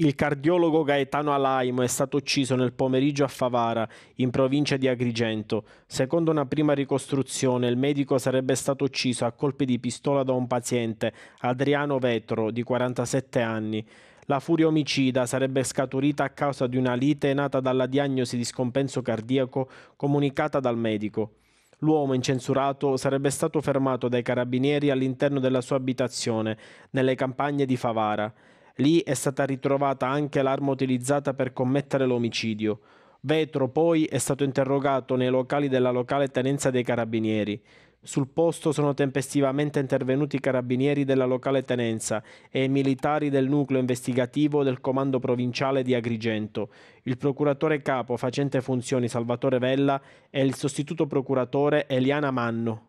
Il cardiologo Gaetano Alaimo è stato ucciso nel pomeriggio a Favara, in provincia di Agrigento. Secondo una prima ricostruzione, il medico sarebbe stato ucciso a colpi di pistola da un paziente, Adriano Vetro, di 47 anni. La furia omicida sarebbe scaturita a causa di una lite nata dalla diagnosi di scompenso cardiaco comunicata dal medico. L'uomo incensurato sarebbe stato fermato dai carabinieri all'interno della sua abitazione, nelle campagne di Favara. Lì è stata ritrovata anche l'arma utilizzata per commettere l'omicidio. Vetro poi è stato interrogato nei locali della locale tenenza dei carabinieri. Sul posto sono tempestivamente intervenuti i carabinieri della locale tenenza e i militari del nucleo investigativo del comando provinciale di Agrigento, il procuratore capo facente funzioni Salvatore Vella e il sostituto procuratore Eliana Manno.